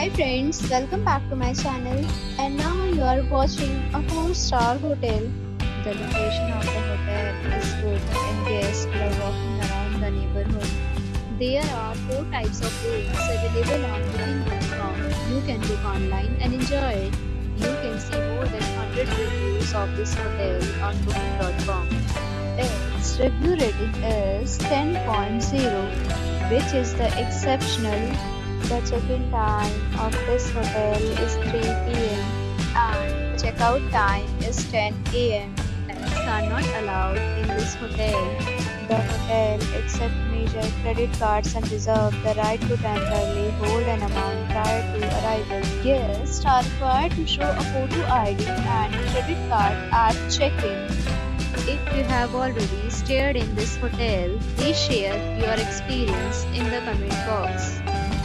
Hi friends, welcome back to my channel and now you are watching a 4-star hotel. The location of the hotel is good and guests love walking around the neighborhood. There are 4 types of rooms available on booking.com. You can book online and enjoy it. You can see more than 100 reviews of this hotel on booking.com. Its review rating is 10.0 which is the exceptional the check-in time of this hotel is 3 p.m. and checkout time is 10 a.m. Pets are not allowed in this hotel. The hotel accepts major credit cards and reserves the right to temporarily hold an amount prior to arrival. Guests are required to show a photo ID and credit card at check-in. If you have already stayed in this hotel, please share your experience in the comment box.